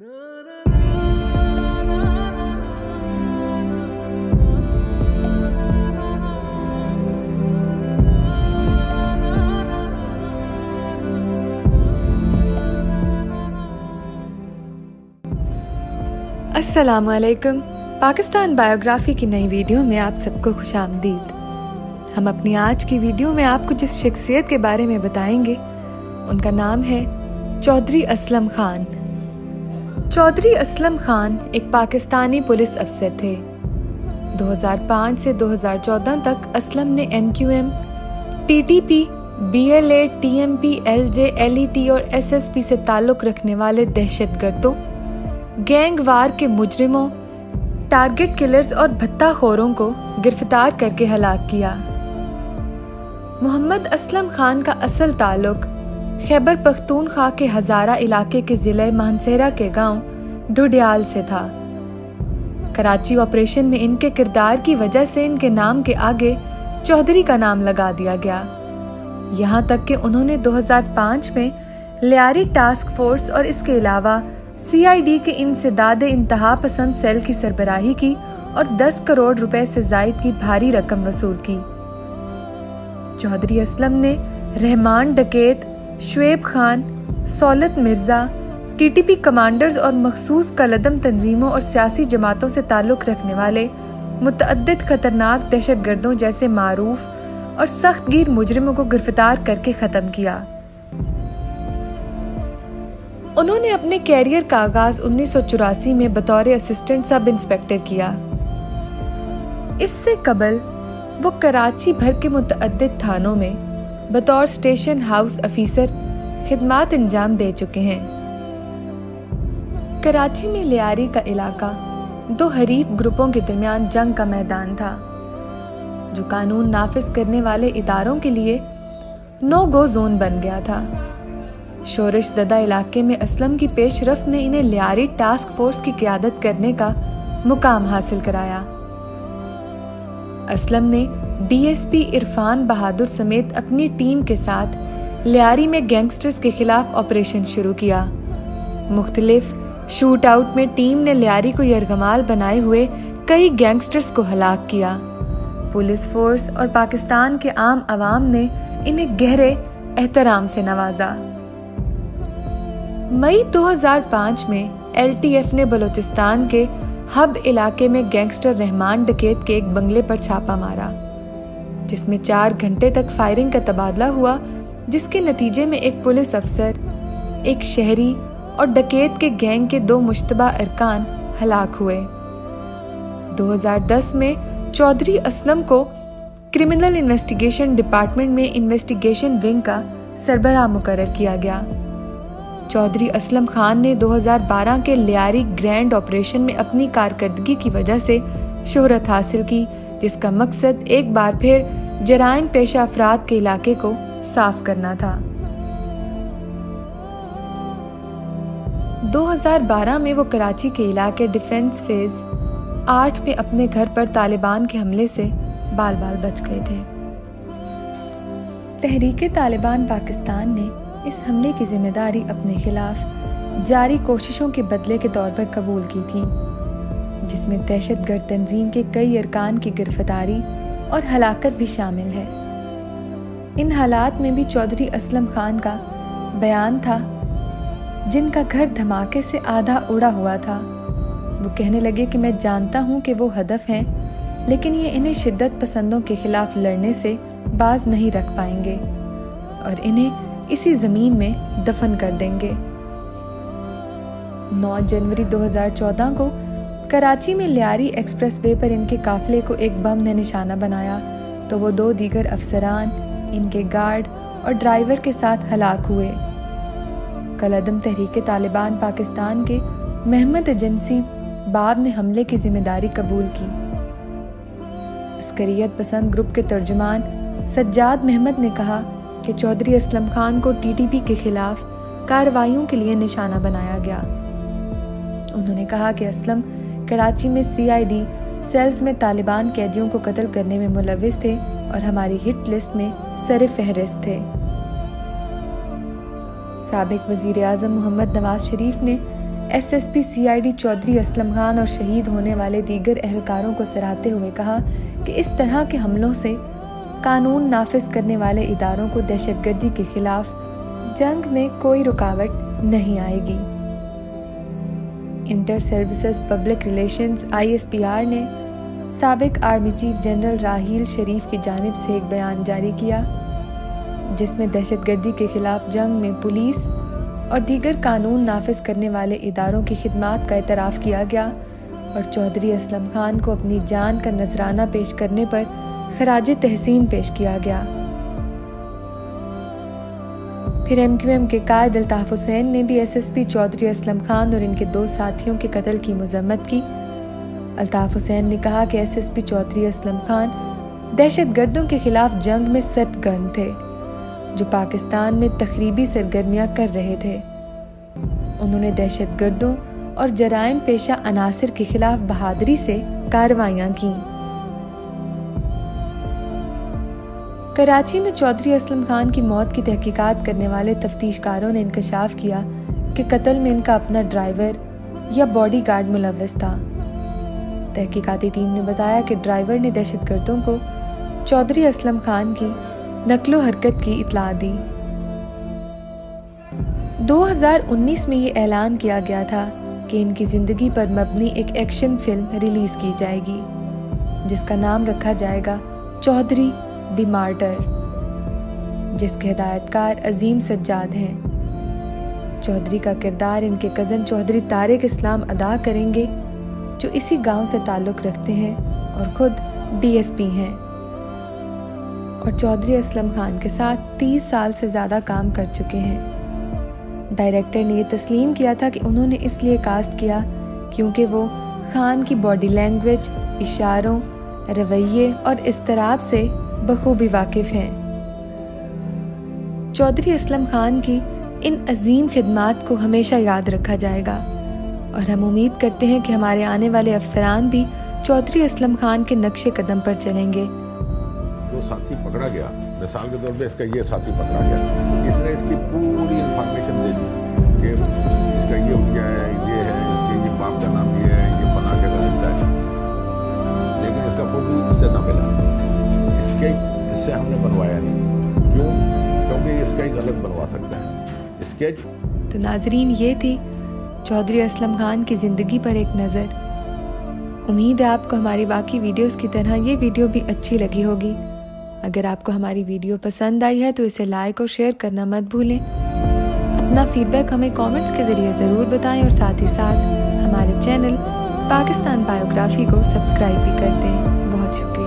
असलकम पाकिस्तान बायोग्राफी की नई वीडियो में आप सबको खुश आमदीद। हम अपनी आज की वीडियो में आपको जिस शख्सियत के बारे में बताएँगे, उनका नाम है चौधरी असलम खान। चौधरी असलम खान एक पाकिस्तानी पुलिस अफसर थे। 2005 से 2014 तक असलम ने M Q M T T P B L A T M P L J L E T और एस एस पी से ताल्लुक़ रखने वाले दहशत गर्दों गैंगवार के मुजरिमों, टारगेट किलर्स और भत्ताखोरों को गिरफ़्तार करके हलाक किया। मोहम्मद असलम खान का असल ताल्लुक खैबर पख्तूनख्वा के हज़ारा इलाके के ज़िले मानसेरा के गाँव ढुडियाल से था। कराची ऑपरेशन में इनके किरदार की वजह से इनके नाम के आगे चौधरी का नाम लगा दिया गया। यहाँ तक कि उन्होंने 2005 में लियारी टास्क फोर्स और इसके अलावा सीआईडी के इंसदाद इंतहा पसंद सेल की सरबराही की और 10 करोड़ रुपए से जायद की भारी रकम वसूल की। चौधरी असलम ने रहमान डकेत शुएब खान, सौलत मिर्ज़ा टीटीपी कमांडर्स और मखसूस कलदम तंजीमों और सियासी जमातों से ताल्लुक़ रखने वाले मुतद खतरनाक दहशत गर्दों जैसे मारूफ और सख्त गिर मुजरिमों को गिरफ़्तार करके ख़त्म किया। उन्होंने अपने कैरियर का आगाज़ उन्नीस में बतौर असिस्टेंट सब इंस्पेक्टर किया। इससे कबल वो कराची भर के मुतद थानों में बतौर स्टेशन हाउस अफीसर खिदमात अंजाम दे चुके हैं। कराची में लियारी का इलाका दो हरीफ ग्रुपों के दरमियान जंग का मैदान था। जो कानून नाफिज करने वाले इदारों के लिए नो गो जोन बन गया था। शोरश जदा इलाके में असलम की पेशरफ ने इन्हें लियारी टास्क फोर्स की क्यादत करने का मुकाम हासिल कराया। असलम ने डीएसपी इरफान बहादुर समेत अपनी टीम के साथ लियारी में गैंगस्टर्स के खिलाफ ऑपरेशन शुरू किया। मुख्तलिफ़ शूट आउट में टीम ने लियारी को यरगमाल बनाए हुए कई गैंगस्टर्स को हलाक किया। पुलिस फोर्स और पाकिस्तान के आम आवाम ने इन्हें गहरे एहतराम से नवाजा। मई 2005 में एलटीएफ ने बलूचिस्तान के हब इलाके में गैंगस्टर रहमान डकेत के एक बंगले पर छापा मारा, जिसमें चार घंटे तक फायरिंग का तबादला हुआ, जिसके नतीजे में एक पुलिस अफसर, एक शहरी और डकेत के गैंग के दो मुश्तबा अरकान हलाक हुए। 2010 में चौधरी असलम को क्रिमिनल इन्वेस्टिगेशन डिपार्टमेंट में इन्वेस्टिगेशन विंग का सरबराह मुकर किया गया। चौधरी असलम खान ने 2012 के लियारी ग्रैंड ऑपरेशन में अपनी कारकर्दगी की वजह से शोहरत हासिल की, जिसका मकसद एक बार फिर जराइम पेशा अफराद के इलाके को साफ़ करना था। 2012 में वो कराची के इलाके डिफेंस फ़ेज़ आठ में अपने घर पर तालिबान के हमले से बाल बाल बच गए थे। तहरीक तालिबान पाकिस्तान ने इस हमले की ज़िम्मेदारी अपने खिलाफ जारी कोशिशों के बदले के तौर पर कबूल की थी, जिसमें दहशतगर्द तंजीम के कई अरकान की गिरफ्तारी और हलाकत भी शामिल है। इन हालात में भी चौधरी असलम खान का बयान था जिनका घर धमाके से आधा उड़ा हुआ था। वो कहने लगे कि मैं जानता हूँ कि वो हदफ हैं, लेकिन ये इन्हें शिद्दत पसंदों के खिलाफ लड़ने से बाज नहीं रख पाएँगे और इन्हें इसी ज़मीन में दफन कर देंगे। 9 जनवरी 2014 को कराची में लियारी एक्सप्रेसवे पर इनके काफिले को एक बम ने निशाना बनाया तो वो दो दीगर अफसरान, इनके गार्ड और ड्राइवर के साथ हलाक हुए। कलदम तहरीक तालिबान पाकिस्तान के महमद एजेंसी बाब ने हमले की ज़िम्मेदारी कबूल की। अस्करियत पसंद ग्रुप के तर्जुमान सज्जाद महमद ने कहा कि चौधरी असलम खान को टीटीपी के खिलाफ कार्रवाइयों के लिए निशाना बनाया गया। उन्होंने कहा कि असलम कराची में सीआईडी सेल्स में तालिबान कैदियों को कत्ल करने में मुलविस थे और हमारी हिट लिस्ट में सर फहरिस्त थे। सबक वज़ीर अजम मोहम्मद नवाज़ शरीफ ने S S P C I D Chaudhry Aslam Khan और शहीद होने वाले दीगर एहलकारों को सराहते हुए कहा कि इस तरह के हमलों से कानून नाफिज करने वाले इदारों को दहशतगर्दी के खिलाफ जंग में कोई रुकावट नहीं आएगी। Inter services public relations ISPR ने सबक army chief general Raheel Sharif की जानब से एक बयान जारी किया। जिसमें दहशतगर्दी के खिलाफ जंग में पुलिस और दीगर कानून नाफिज करने वाले इदारों की खिदमत का एतराफ़ किया गया और चौधरी असलम खान को अपनी जान का नजराना पेश करने पर खराज तहसीन पेश किया गया। फिर एम क्यू एम के कायद अल्ताफ़ हुसैन ने भी S S P Chaudhry Aslam Khan और इनके दो साथियों के कत्ल की मजम्मत की। अल्ताफ़ हुसैन ने कहा कि S S P Chaudhry Aslam Khan दहशत गर्दों के खिलाफ जंग में सरगर्म थे। जो पाकिस्तान में तकरीबी सरगर्मियाँ कर रहे थे। उन्होंने दहशत गर्दों और जराइम पेशा अनासर के खिलाफ बहादुरी से कार्रवाइयाँ की। कराची में चौधरी असलम खान की मौत की तहकीकात करने वाले तफ्तीशकारों ने इंकशाफ किया कि कत्ल में इनका अपना ड्राइवर या बॉडी गार्ड मुलवस था। तहकीकाती टीम ने बताया कि ड्राइवर ने दहशत गर्दों को चौधरी असलम खान की नकलो हरकत की इतला दी। 2019 में ये ऐलान किया गया था कि इनकी ज़िंदगी पर मबनी एक एक्शन फ़िल्म रिलीज़ की जाएगी, जिसका नाम रखा जाएगा चौधरी द मार्टर, जिसके हिदायतकार अजीम सज्जाद हैं। चौधरी का किरदार इनके कज़न चौधरी तारिक इस्लाम अदा करेंगे, जो इसी गाँव से ताल्लुक़ रखते हैं और ख़ुद डीएसपी हैं। और चौधरी असलम खान के साथ 30 साल से ज़्यादा काम कर चुके हैं। डायरेक्टर ने यह तस्लीम किया था कि उन्होंने इसलिए कास्ट किया क्योंकि वो खान की बॉडी लैंग्वेज, इशारों, रवैये और इसतराब से बखूबी वाकिफ हैं। चौधरी असलम खान की इन अजीम खिदमात को हमेशा याद रखा जाएगा और हम उम्मीद करते हैं कि हमारे आने वाले अफसरान भी चौधरी असलम खान के नक्शे कदम पर चलेंगे। पकड़ा गया। मिसाल के तौर पे इसका ये साथी पकड़ा गया। इसने इसकी पूरी इंफॉर्मेशन दे दी कि इसका ये क्या है, ये है, इसके ये बाप का नाम ये है, ये बना के लगता है। लेकिन इसका फ़ोटो इससे ना मिला। स्केच इससे हमने बनवाया नहीं। क्यों? क्योंकि ये स्केच गलत बनवा सकता है। स्केच तो नाजरीन ये थी चौधरी असलम खान की ज़िंदगी पर एक नज़र। उम्मीद है आपको हमारी बाकी वीडियोस की तरह ये वीडियो भी अच्छी लगी होगी। अगर आपको हमारी वीडियो पसंद आई है तो इसे लाइक और शेयर करना मत भूलें। अपना फीडबैक हमें कमेंट्स के ज़रिए ज़रूर बताएँ और साथ ही साथ हमारे चैनल पाकिस्तान बायोग्राफी को सब्सक्राइब भी कर दें। बहुत शुक्रिया।